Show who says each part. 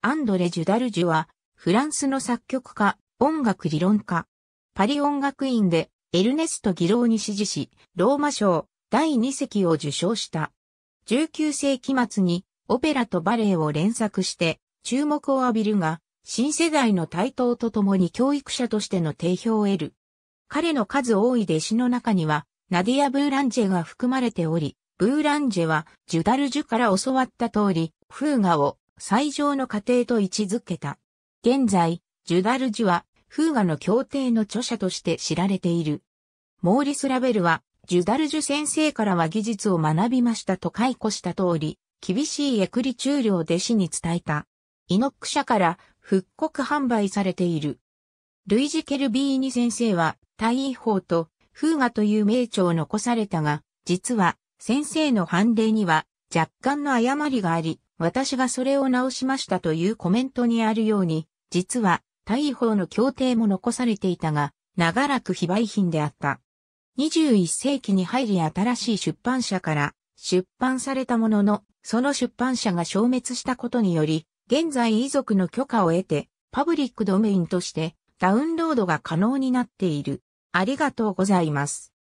Speaker 1: アンドレ・ジュダルジュは、フランスの作曲家、音楽理論家。パリ音楽院で、エルネスト・ギローに支持し、ローマ賞、第2席を受賞した。19世紀末に、オペラとバレエを連作して、注目を浴びるが、新世代の台頭とともに教育者としての定評を得る。彼の数多い弟子の中には、ナディア・ブーランジェが含まれており、ブーランジェはジュダルジュから教わった通り、フーガを最上の過程と位置づけた。現在、ジュダルジュはフーガの協定の著者として知られている。モーリス・ラベルは、ジュダルジュ先生からは技術を学びましたと解雇した通り、厳しいエクリチュールを弟子に伝えた。イノック社から復刻販売されている。ルイジ・ケルビーニ先生は、大位法とフーガという名著を残されたが、実は先生の判例には若干の誤りがあり、私がそれを直しましたというコメントにあるように、実は大法の協定も残されていたが、長らく非売品であった。21世紀に入り新しい出版社から出版されたものの、その出版社が消滅したことにより、現在遺族の許可を得て、パブリックドメインとしてダウンロードが可能になっている。ありがとうございます。